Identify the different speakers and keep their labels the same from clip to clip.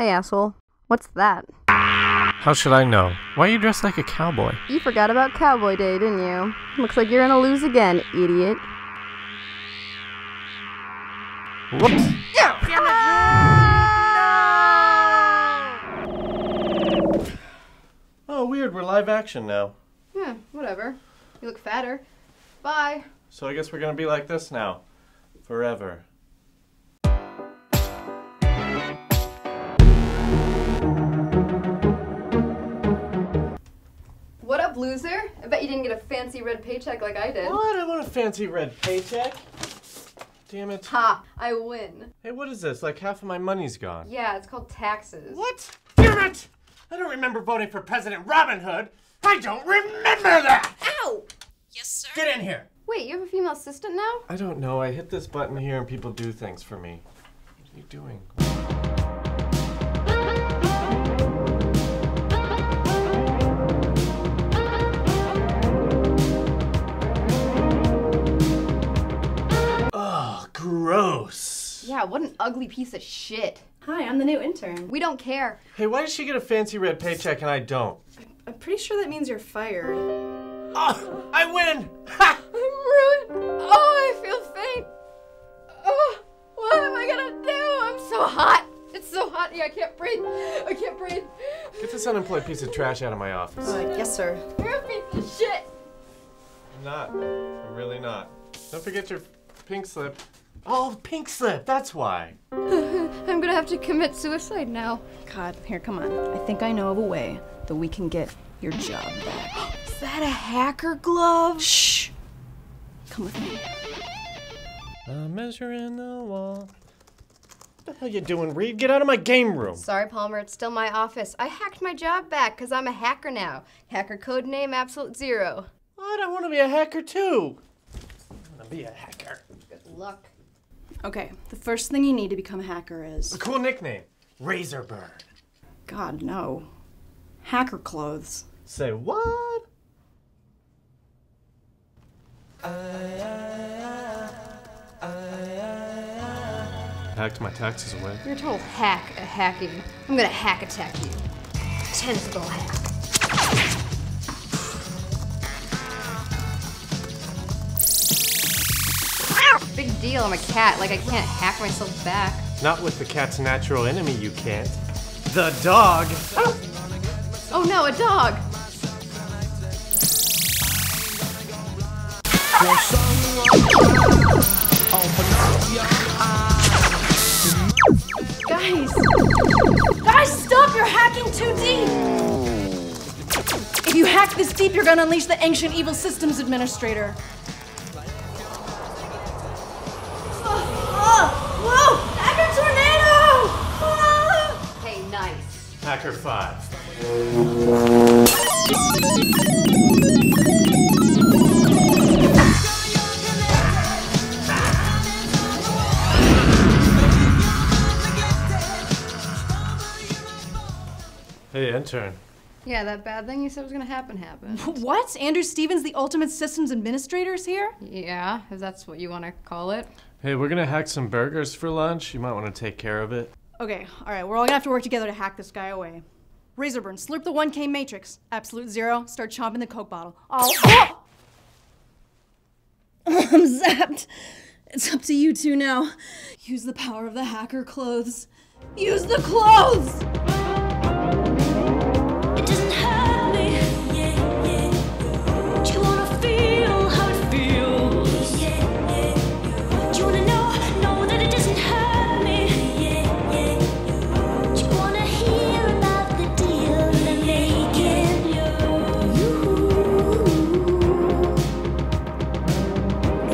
Speaker 1: Hey, asshole. What's that?
Speaker 2: How should I know? Why are you dressed like a cowboy?
Speaker 1: You forgot about Cowboy Day, didn't you? Looks like you're gonna lose again, idiot.
Speaker 2: Whoops! Oh, weird. We're live action now.
Speaker 1: Yeah, whatever. You look fatter. Bye.
Speaker 2: So I guess we're gonna be like this now. Forever.
Speaker 1: Loser? I bet you didn't get a fancy red paycheck like I did.
Speaker 2: What? I want a fancy red paycheck. Damn it.
Speaker 1: Ha! I win.
Speaker 2: Hey, what is this? Like half of my money's gone.
Speaker 1: Yeah, it's called taxes.
Speaker 2: What? Damn it! I don't remember voting for President Robin Hood. I don't remember that!
Speaker 1: Ow!
Speaker 3: Yes, sir.
Speaker 2: Get in here!
Speaker 1: Wait, you have a female assistant now?
Speaker 2: I don't know. I hit this button here and people do things for me. What are you doing?
Speaker 1: Yeah, what an ugly piece of shit.
Speaker 3: Hi, I'm the new intern.
Speaker 1: We don't care.
Speaker 2: Hey, why does she get a fancy red paycheck and I don't?
Speaker 3: I'm pretty sure that means you're fired.
Speaker 2: Oh, I win! Ha!
Speaker 1: I'm ruined. Oh, I feel faint. Oh, what am I gonna do? I'm so hot. It's so hot here. I can't breathe. I can't breathe.
Speaker 2: Get this unemployed piece of trash out of my office.
Speaker 3: Uh, yes, sir.
Speaker 1: You're a piece of shit.
Speaker 2: I'm not. I'm really not. Don't forget your pink slip. Oh, pink slip, that's why.
Speaker 1: I'm gonna have to commit suicide now.
Speaker 3: God, here, come on. I think I know of a way that we can get your job back.
Speaker 1: Is that a hacker glove?
Speaker 3: Shh. Come with me.
Speaker 2: A measure in the wall. What the hell you doing, Reed? Get out of my game room.
Speaker 1: Sorry, Palmer. It's still my office. I hacked my job back because I'm a hacker now. Hacker code name Absolute Zero.
Speaker 2: What? I want to be a hacker too. I want to be a hacker.
Speaker 1: Good luck.
Speaker 3: Okay, the first thing you need to become a hacker is.
Speaker 2: A cool nickname. Razorburn.
Speaker 3: God, no. Hacker clothes.
Speaker 2: Say what? Hacked my taxes away.
Speaker 1: You're a total hack at hacking. I'm gonna hack attack you. Tentacle hack. Big deal, I'm a cat. Like, I can't hack myself back.
Speaker 2: Not with the cat's natural enemy, you can't. The dog.
Speaker 1: Oh oh no, a dog!
Speaker 3: Guys! Guys, stop! You're hacking too deep! If you hack this deep, you're gonna unleash the ancient evil systems administrator.
Speaker 1: Nice.
Speaker 2: Hacker 5. Hey, intern.
Speaker 1: Yeah, that bad thing you said was gonna happen happened.
Speaker 3: What? Andrew Stevens, the ultimate systems administrator, is here?
Speaker 1: yeah, if that's what you wanna call it.
Speaker 2: Hey, we're gonna hack some burgers for lunch. You might want to take care of it.
Speaker 3: Okay, alright, we're all gonna have to work together to hack this guy away. Razorburn, slurp the 1K matrix. Absolute zero, start chomping the Coke bottle. All. Oh! I'm zapped. It's up to you two now. Use the power of the hacker clothes. Use the clothes!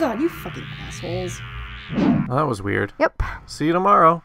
Speaker 3: god, you fucking assholes.
Speaker 2: that was weird.
Speaker 1: Yep.
Speaker 2: See you tomorrow.